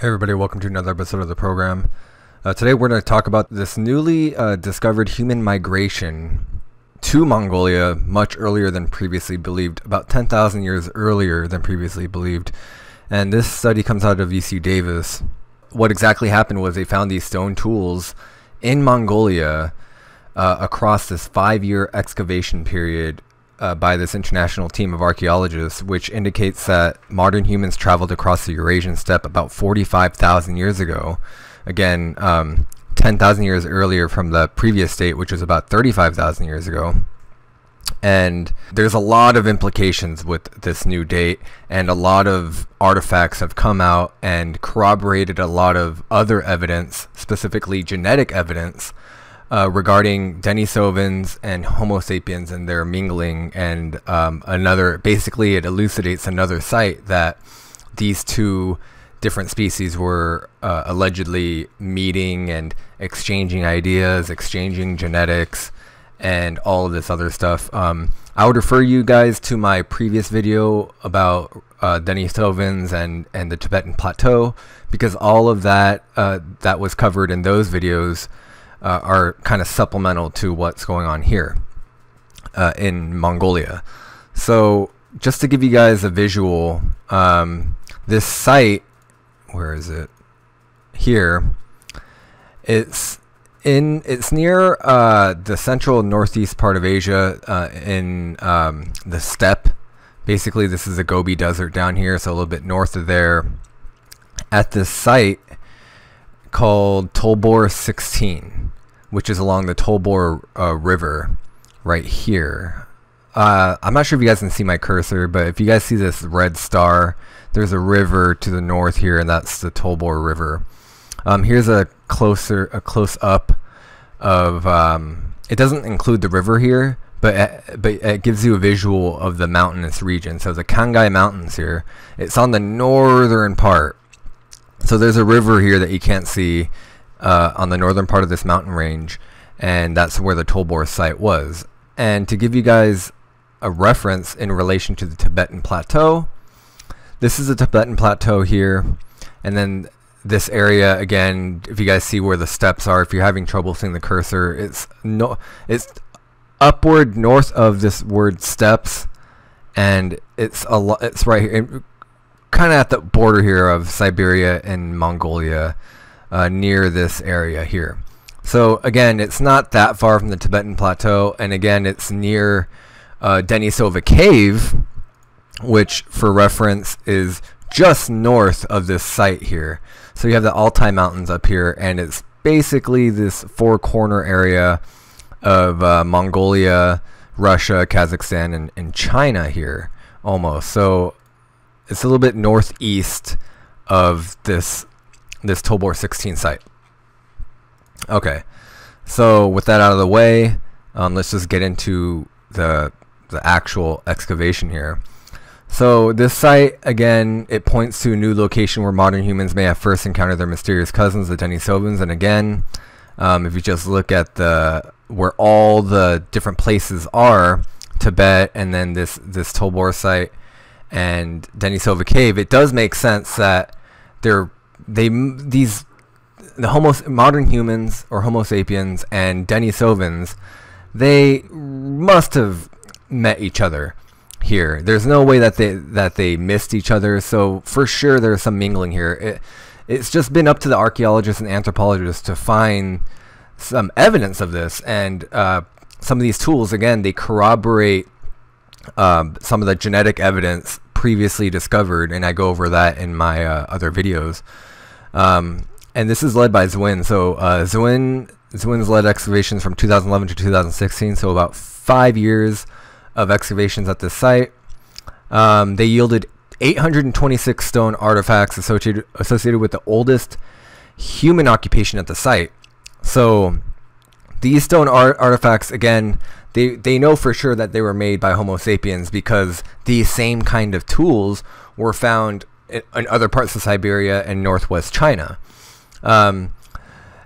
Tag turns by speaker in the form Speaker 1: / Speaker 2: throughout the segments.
Speaker 1: Hey everybody, welcome to another episode of the program. Uh, today we're going to talk about this newly uh, discovered human migration to Mongolia much earlier than previously believed, about 10,000 years earlier than previously believed. And this study comes out of UC Davis. What exactly happened was they found these stone tools in Mongolia uh, across this five-year excavation period uh, by this international team of archaeologists, which indicates that modern humans traveled across the Eurasian steppe about 45,000 years ago. Again, um, 10,000 years earlier from the previous state, which was about 35,000 years ago. And there's a lot of implications with this new date, and a lot of artifacts have come out and corroborated a lot of other evidence, specifically genetic evidence, uh, regarding Denisovans and Homo sapiens and their mingling, and um, another. Basically, it elucidates another site that these two different species were uh, allegedly meeting and exchanging ideas, exchanging genetics, and all of this other stuff. Um, I would refer you guys to my previous video about uh, Denisovans and and the Tibetan Plateau because all of that uh, that was covered in those videos uh, are kind of supplemental to what's going on here uh, in Mongolia. So just to give you guys a visual, um, this site, where is it? Here, it's in it's near uh, the central northeast part of Asia uh, in um, the steppe. Basically, this is the Gobi Desert down here, so a little bit north of there. At this site, called Tolbor 16, which is along the Tolbor uh, River right here. Uh, I'm not sure if you guys can see my cursor, but if you guys see this red star, there's a river to the north here, and that's the Tolbor River. Um, here's a closer, a close up of. Um, it doesn't include the river here, but it, uh, but it gives you a visual of the mountainous region. So the Khangai Mountains here. It's on the northern part so there's a river here that you can't see uh, on the northern part of this mountain range, and that's where the Tolbor site was. And to give you guys a reference in relation to the Tibetan Plateau, this is the Tibetan Plateau here, and then this area again. If you guys see where the steps are, if you're having trouble seeing the cursor, it's no, it's upward north of this word steps, and it's a lot. It's right here kind of at the border here of Siberia and Mongolia, uh, near this area here. So again, it's not that far from the Tibetan Plateau, and again, it's near uh, Denisova Cave, which, for reference, is just north of this site here. So you have the Altai Mountains up here, and it's basically this four-corner area of uh, Mongolia, Russia, Kazakhstan, and, and China here, almost. So it's a little bit northeast of this this Tolbor 16 site. Okay, so with that out of the way, um, let's just get into the the actual excavation here. So this site, again, it points to a new location where modern humans may have first encountered their mysterious cousins, the Denisovans. And again, um, if you just look at the where all the different places are, Tibet, and then this this Tolbor site, and Denisova Cave, it does make sense that they're they these the Homo modern humans or Homo sapiens and Denisovans, they must have met each other here. There's no way that they that they missed each other. So for sure, there's some mingling here. It, it's just been up to the archaeologists and anthropologists to find some evidence of this, and uh, some of these tools again they corroborate um, some of the genetic evidence previously discovered, and I go over that in my uh, other videos. Um, and this is led by Zwin. So uh, Zwin, Zwin's led excavations from 2011 to 2016, so about five years of excavations at this site. Um, they yielded 826 stone artifacts associated associated with the oldest human occupation at the site. So these stone art artifacts again they they know for sure that they were made by Homo sapiens because these same kind of tools were found in, other parts of Siberia and northwest China. Um,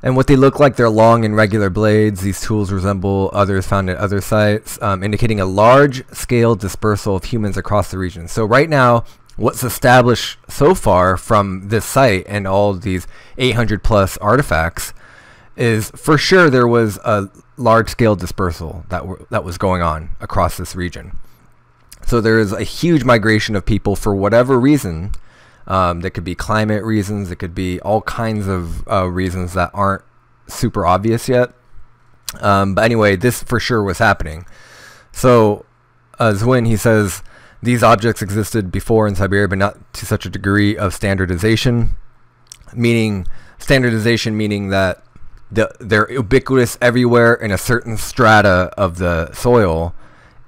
Speaker 1: and what they look like, they're long and regular blades. These tools resemble others found at other sites, um, indicating a large-scale dispersal of humans across the region. So right now, what's established so far from this site and all these 800 plus artifacts is for sure there was a large scale dispersal that that was going on across this region. So there is a huge migration of people for whatever reason. Um, there could be climate reasons. It could be all kinds of uh, reasons that aren't super obvious yet. Um, but anyway, this for sure was happening. So uh, Zwin, he says, these objects existed before in Siberia, but not to such a degree of standardization. Meaning, standardization meaning that the, they're ubiquitous everywhere in a certain strata of the soil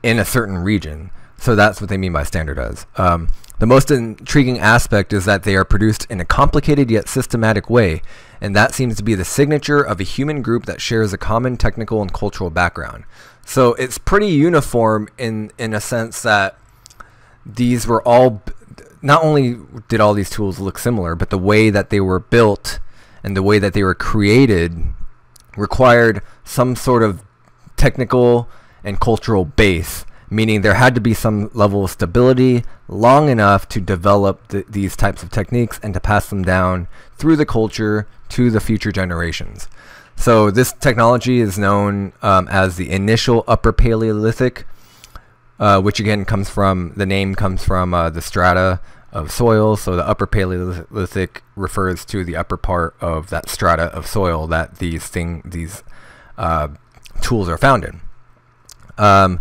Speaker 1: in a certain region. So that's what they mean by standardized. Um, the most intriguing aspect is that they are produced in a complicated yet systematic way, and that seems to be the signature of a human group that shares a common technical and cultural background. So it's pretty uniform in in a sense that these were all not only did all these tools look similar, but the way that they were built and the way that they were created required some sort of technical and cultural base meaning there had to be some level of stability long enough to develop th- these types of techniques and to pass them down through the culture to the future generations. So this technology is known um, as the initial Upper Paleolithic, uh, which again comes from the name comes from uh, the strata of soil. So the Upper Paleolithic refers to the upper part of that strata of soil that these thing these uh, tools are found in. Um,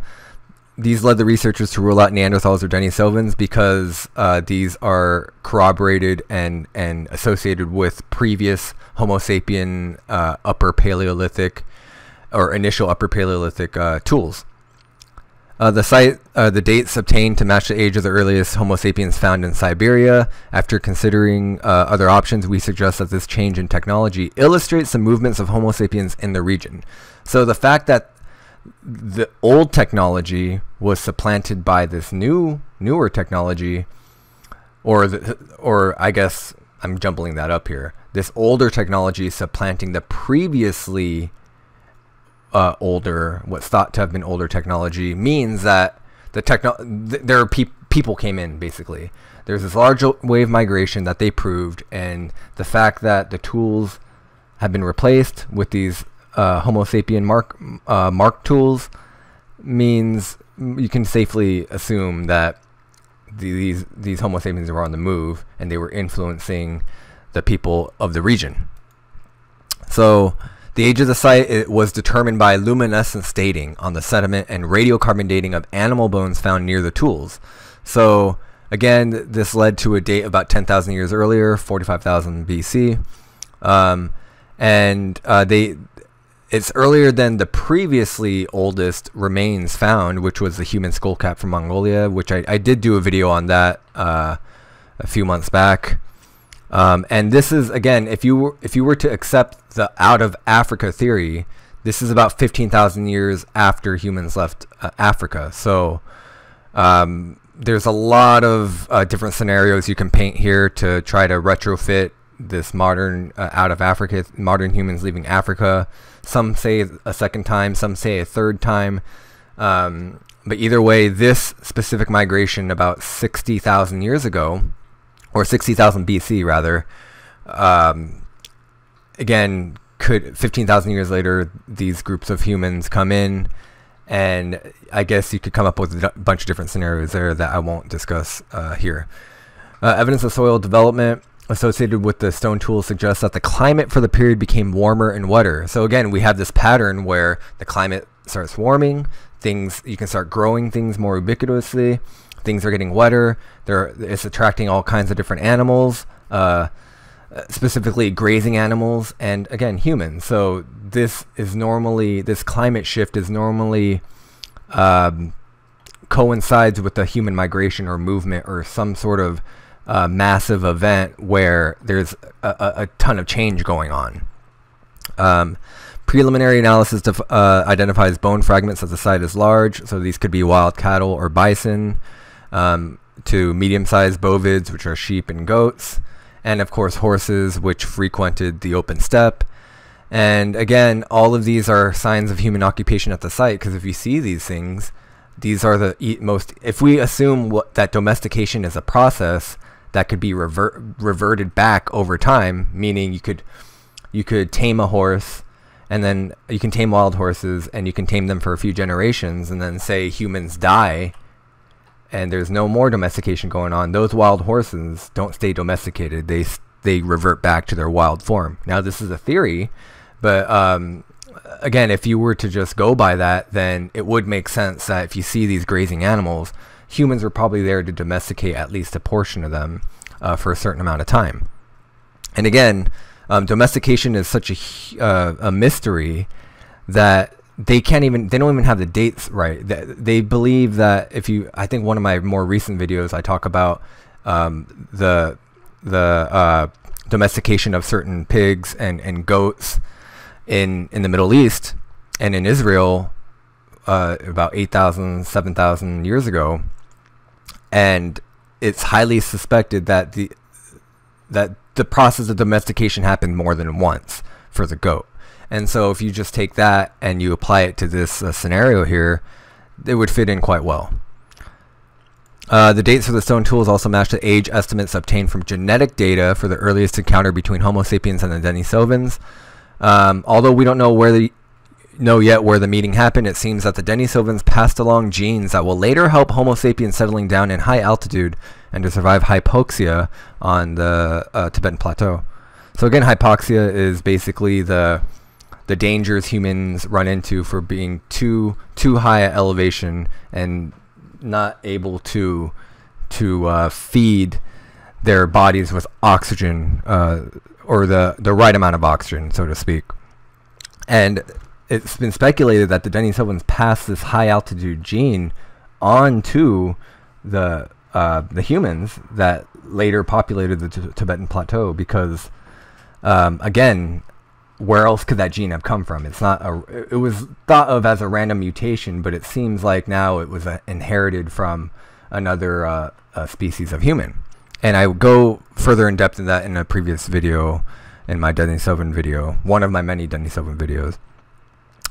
Speaker 1: these led the researchers to rule out Neanderthals or Denisovans because uh, these are corroborated and, and associated with previous Homo sapien uh, upper Paleolithic or initial upper Paleolithic uh, tools. Uh, the site, uh, the dates obtained to match the age of the earliest Homo sapiens found in Siberia. After considering uh, other options, we suggest that this change in technology illustrates the movements of Homo sapiens in the region. So the fact that the old technology was supplanted by this new newer technology or the, or I guess I'm jumbling that up here. This older technology supplanting the previously uh, older, what's thought to have been older technology, means that the techno th- there are pe- people came in basically. There's this large wave migration that they proved, and the fact that the tools have been replaced with these uh, Homo sapien mark uh, mark tools means you can safely assume that these these Homo sapiens were on the move and they were influencing the people of the region. So the age of the site it was determined by luminescence dating on the sediment and radiocarbon dating of animal bones found near the tools. So again, this led to a date about 10,000 years earlier, 45,000 BC. Um, and uh, they it's earlier than the previously oldest remains found, which was the human skull cap from Mongolia, which I, I did do a video on that uh, a few months back. Um, and this is again, if you were, if you were to accept the out of Africa theory, this is about fifteen thousand years after humans left uh, Africa. So um, there's a lot of uh, different scenarios you can paint here to try to retrofit this modern uh, out of Africa, modern humans leaving Africa. Some say a second time, some say a third time. Um, but either way, this specific migration about 60,000 years ago, or 60,000 BC rather, um, again, could 15,000 years later, these groups of humans come in, and I guess you could come up with a bunch of different scenarios there that I won't discuss uh, here. Uh, evidence of soil development associated with the stone tools suggests that the climate for the period became warmer and wetter. So again, we have this pattern where the climate starts warming, things you can start growing things more ubiquitously, things are getting wetter. There, it's attracting all kinds of different animals, uh, specifically grazing animals, and again humans. So this is normally this climate shift is normally um, coincides with the human migration or movement or some sort of uh, massive event where there's a, a, a, ton of change going on. Um, preliminary analysis def- uh, identifies bone fragments as the site is large, so these could be wild cattle or bison, um, to medium-sized bovids, which are sheep and goats, and of course horses, which frequented the open steppe. And again, all of these are signs of human occupation at the site, because if you see these things, these are the most. If we assume what, that domestication is a process that could be revert, reverted back over time, meaning you could you could tame a horse and then you can tame wild horses and you can tame them for a few generations and then say humans die and there's no more domestication going on those wild horses don't stay domesticated. They they revert back to their wild form. Now this is a theory but um, again if you were to just go by that then it would make sense that if you see these grazing animals humans were probably there to domesticate at least a portion of them uh, for a certain amount of time and again um, domestication is such a uh, a mystery that they can't even they don't even have the dates right. They, believe that if you I think one of my more recent videos I talk about um, the the uh, domestication of certain pigs and, and goats in in the Middle East and in Israel uh, about 8,000 7,000 years ago and it's highly suspected that the that the process of domestication happened more than once for the goat. And so if you just take that and you apply it to this uh, scenario here, it would fit in quite well. Uh, the dates for the stone tools also match the age estimates obtained from genetic data for the earliest encounter between Homo sapiens and the Denisovans. Um, although we don't know where the know yet where the meeting happened, it seems that the Denisovans passed along genes that will later help Homo sapiens settling down in high altitude and to survive hypoxia on the uh, Tibetan Plateau. So again, hypoxia is basically the the dangers humans run into for being too too high at elevation and not able to to uh, feed their bodies with oxygen uh, or the the right amount of oxygen, so to speak. And it's been speculated that the Denisovans passed this high altitude gene on to the uh, the humans that later populated the Tibetan plateau because um, again where else could that gene have come from? It's not a it was thought of as a random mutation but it seems like now it was uh, inherited from another uh, species of human. And I go further in depth in that in a previous video in my Denisovan video one of my many Denisovan videos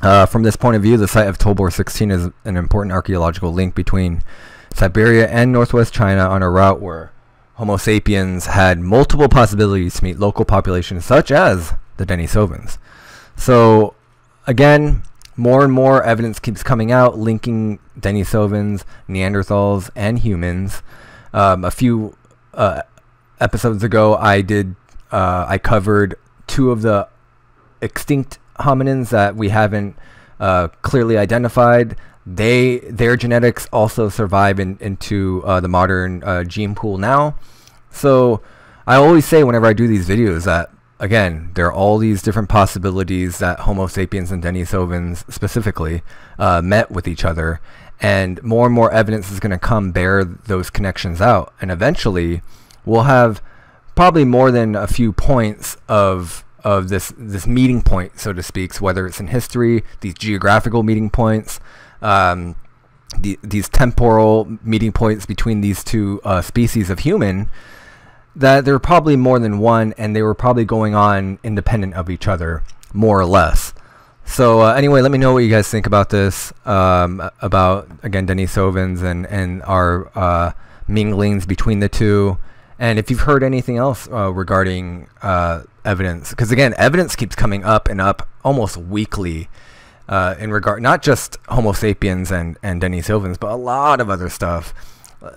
Speaker 1: uh, from this point of view, the site of Tolbor 16 is an important archaeological link between Siberia and northwest China on a route where Homo sapiens had multiple possibilities to meet local populations such as the Denisovans. So, again, more and more evidence keeps coming out linking Denisovans, Neanderthals, and humans. Um, a few uh, episodes ago, I did uh, I covered two of the extinct hominins that we haven't uh, clearly identified. They their genetics also survive in, into uh, the modern uh, gene pool now. So I always say whenever I do these videos that again there are all these different possibilities that Homo sapiens and Denisovans specifically uh, met with each other, and more and more evidence is going to come bear those connections out, and eventually we'll have probably more than a few points of of this this meeting point, so to speak. So whether it's in history, these geographical meeting points, um, the, these temporal meeting points between these two uh, species of human, that there were probably more than one, and they were probably going on independent of each other, more or less. So uh, anyway, let me know what you guys think about this, um, about again Denisovans and and our uh, minglings between the two. And if you've heard anything else uh, regarding uh, evidence, because again, evidence keeps coming up and up almost weekly uh, in regard not just Homo sapiens and and Denisovans, but a lot of other stuff.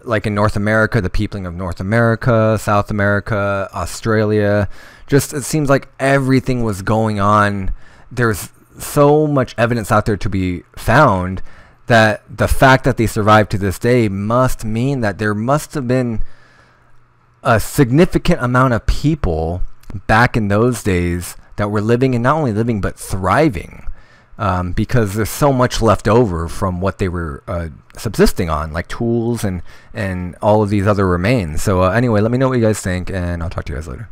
Speaker 1: Like in North America, the peopling of North America, South America, Australia, just it seems like everything was going on. There's so much evidence out there to be found that the fact that they survived to this day must mean that there must have been a significant amount of people back in those days that were living and not only living but thriving um, because there's so much left over from what they were uh, subsisting on, like tools and and all of these other remains. So uh, anyway, let me know what you guys think, and I'll talk to you guys later.